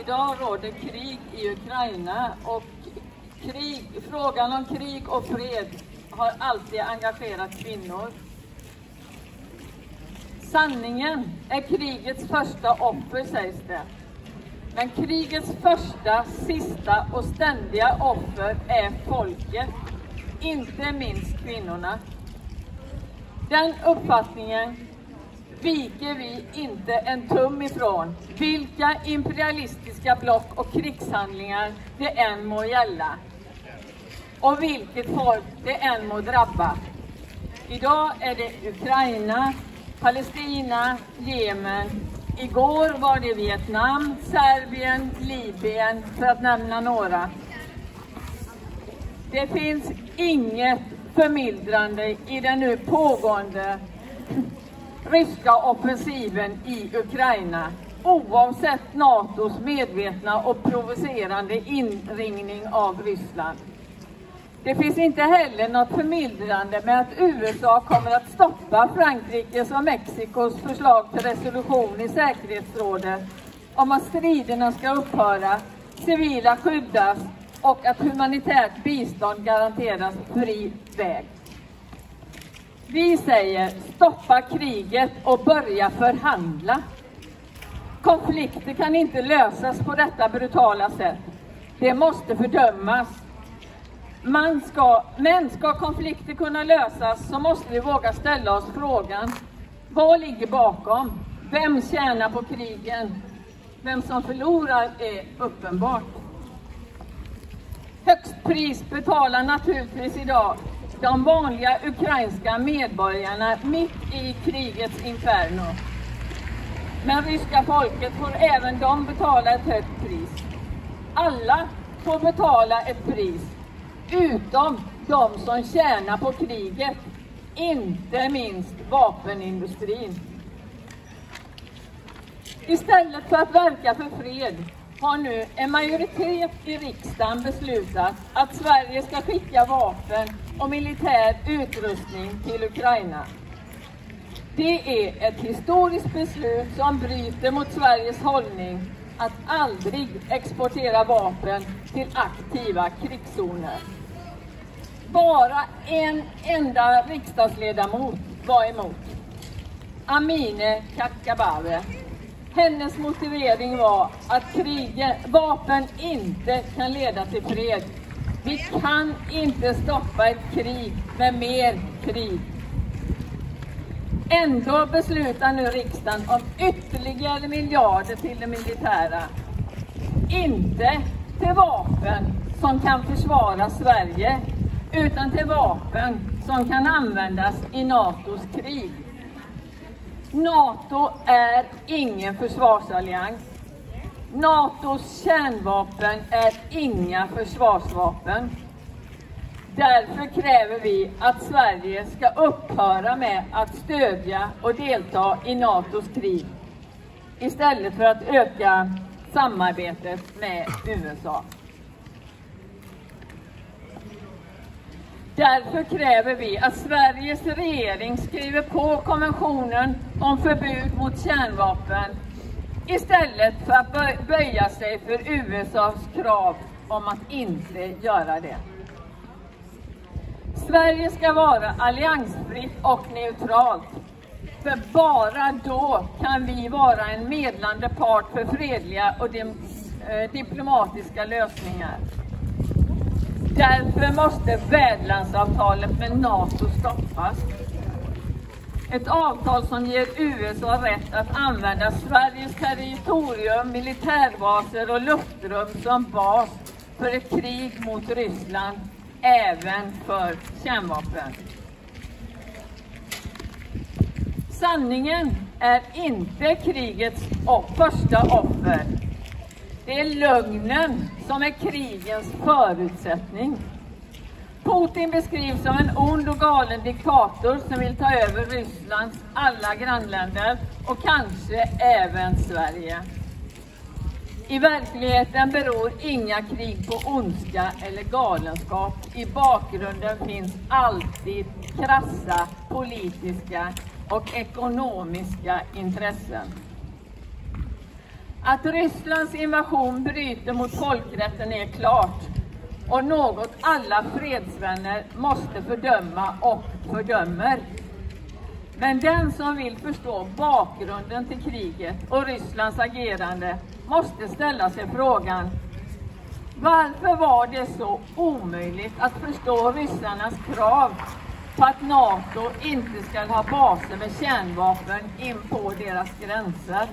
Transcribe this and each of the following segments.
Idag råder krig i Ukraina och krig, frågan om krig och fred har alltid engagerat kvinnor. Sanningen är krigets första offer, sägs det. Men krigets första, sista och ständiga offer är folket, inte minst kvinnorna. Den uppfattningen viker vi inte en tum ifrån, vilka imperialistiska block och krigshandlingar det än må gälla och vilket folk det än må drabba. Idag är det Ukraina, Palestina, Jemen. Igår var det Vietnam, Serbien, Libyen, för att nämna några. Det finns inget förmildrande i den nu pågående ryska offensiven i Ukraina oavsett Natos medvetna och provocerande inringning av Ryssland. Det finns inte heller något förmildrande med att USA kommer att stoppa Frankrikes och Mexikos förslag till resolution i säkerhetsrådet om att striderna ska upphöra, civila skyddas och att humanitärt bistånd garanteras fri väg. Vi säger stoppa kriget och börja förhandla. Konflikter kan inte lösas på detta brutala sätt. Det måste fördömas. Man ska, men ska konflikter kunna lösas så måste vi våga ställa oss frågan vad ligger bakom? Vem tjänar på krigen? Vem som förlorar är uppenbart. Högst pris betalar naturligtvis idag de vanliga ukrainska medborgarna mitt i krigets inferno. Men ryska folket får även de betala ett högt pris. Alla får betala ett pris, utom de som tjänar på kriget, inte minst vapenindustrin. Istället för att verka för fred har nu en majoritet i riksdagen beslutat att Sverige ska skicka vapen och militär utrustning till Ukraina. Det är ett historiskt beslut som bryter mot Sveriges hållning att aldrig exportera vapen till aktiva krigszoner. Bara en enda riksdagsledamot var emot. Amine Kakabaveh hennes motivering var att kriget, vapen inte kan leda till fred. Vi kan inte stoppa ett krig med mer krig. Ändå beslutar nu riksdagen om ytterligare miljarder till det militära. Inte till vapen som kan försvara Sverige, utan till vapen som kan användas i Natos krig. Nato är ingen försvarsallians. Natos kärnvapen är inga försvarsvapen. Därför kräver vi att Sverige ska upphöra med att stödja och delta i Natos krig istället för att öka samarbetet med USA. Därför kräver vi att Sveriges regering skriver på konventionen om förbud mot kärnvapen istället för att böja sig för USAs krav om att inte göra det. Sverige ska vara alliansfritt och neutralt. För bara då kan vi vara en medlande part för fredliga och eh, diplomatiska lösningar. Därför måste värdlandsavtalet med NATO stoppas. Ett avtal som ger USA rätt att använda Sveriges territorium, militärbaser och luftrum som bas för ett krig mot Ryssland, även för kärnvapen. Sanningen är inte krigets första offer. Det är lögnen som är krigens förutsättning. Putin beskrivs som en ond och galen diktator som vill ta över Rysslands alla grannländer och kanske även Sverige. I verkligheten beror inga krig på ondska eller galenskap. I bakgrunden finns alltid krassa politiska och ekonomiska intressen. Att Rysslands invasion bryter mot folkrätten är klart och något alla fredsvänner måste fördöma och fördömer. Men den som vill förstå bakgrunden till kriget och Rysslands agerande måste ställa sig frågan varför var det så omöjligt att förstå ryssarnas krav på att NATO inte ska ha baser med kärnvapen in på deras gränser?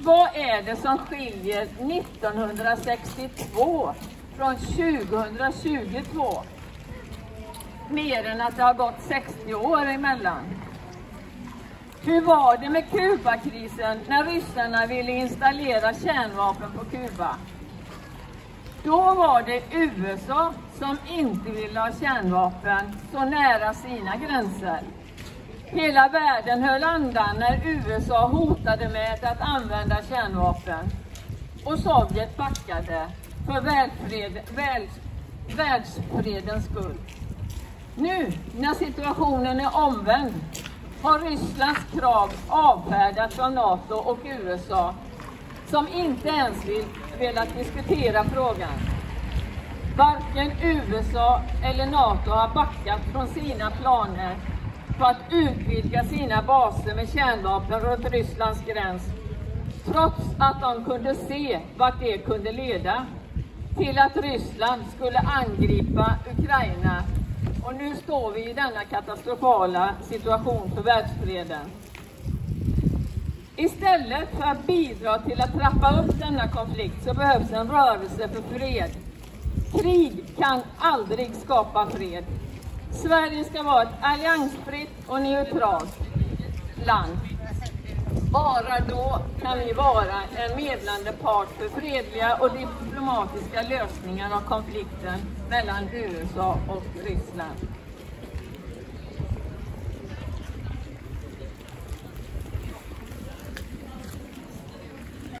Vad är det som skiljer 1962 från 2022? Mer än att det har gått 60 år emellan. Hur var det med Kubakrisen när ryssarna ville installera kärnvapen på Kuba? Då var det USA som inte ville ha kärnvapen så nära sina gränser. Hela världen höll andan när USA hotade med att använda kärnvapen. Och Sovjet backade för världsfred, världs, världsfredens skull. Nu när situationen är omvänd har Rysslands krav avfärdats av NATO och USA som inte ens vill, velat diskutera frågan. Varken USA eller NATO har backat från sina planer på att utvidga sina baser med kärnvapen runt Rysslands gräns trots att de kunde se vart det kunde leda till att Ryssland skulle angripa Ukraina och nu står vi i denna katastrofala situation för världsfreden. Istället för att bidra till att trappa upp denna konflikt så behövs en rörelse för fred. Krig kan aldrig skapa fred. Sverige ska vara ett alliansfritt och neutralt land. Bara då kan vi vara en medlande part för fredliga och diplomatiska lösningar av konflikten mellan USA och Ryssland.